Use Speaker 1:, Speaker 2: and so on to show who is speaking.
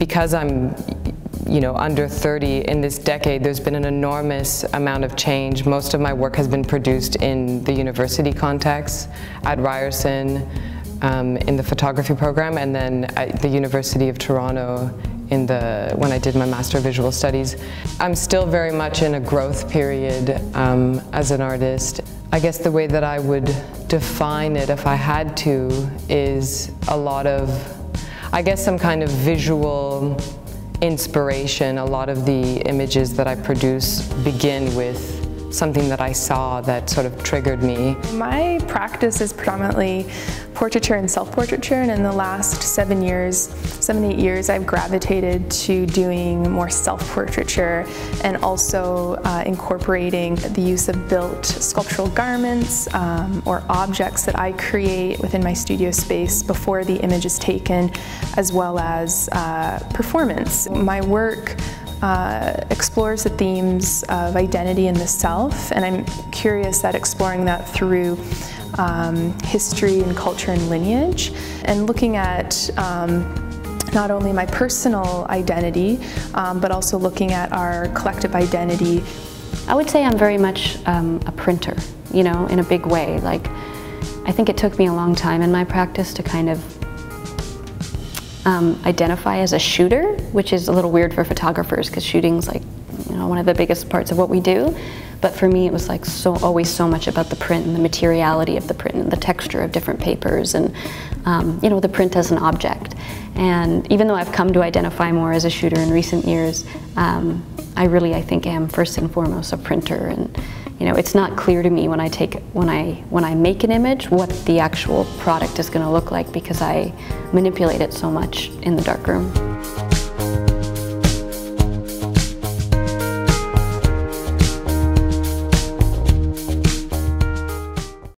Speaker 1: because I'm you know, under 30 in this decade, there's been an enormous amount of change. Most of my work has been produced in the university context at Ryerson um, in the photography program and then at the University of Toronto in the, when I did my Master of Visual Studies. I'm still very much in a growth period um, as an artist. I guess the way that I would define it if I had to is a lot of, I guess some kind of visual inspiration. A lot of the images that I produce begin with something that I saw that sort of triggered me.
Speaker 2: My practice is predominantly portraiture and self-portraiture and in the last seven years, seven, eight years, I've gravitated to doing more self-portraiture and also uh, incorporating the use of built sculptural garments um, or objects that I create within my studio space before the image is taken as well as uh, performance. My work uh, explores the themes of identity and the self, and I'm curious at exploring that through um, history and culture and lineage, and looking at um, not only my personal identity, um, but also looking at our collective identity.
Speaker 3: I would say I'm very much um, a printer, you know, in a big way. Like, I think it took me a long time in my practice to kind of um, identify as a shooter, which is a little weird for photographers because shooting's like you know one of the biggest parts of what we do. But for me, it was like so always so much about the print and the materiality of the print and the texture of different papers and um, you know the print as an object. And even though I've come to identify more as a shooter in recent years, um, I really I think am first and foremost a printer and you know, it's not clear to me when I take when I when I make an image what the actual product is going to look like because I manipulate it so much in the darkroom.